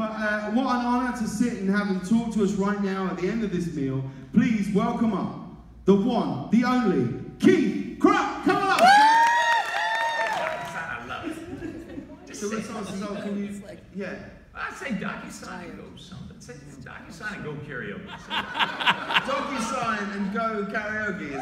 But uh, what an honour to sit and have him talk to us right now at the end of this meal. Please welcome up the one, the only, Keith Krach. Come on up. I So say let's ask can you, yeah. I say DocuSign and go something. Say DocuSign and go karaoke. DocuSign and go karaoke!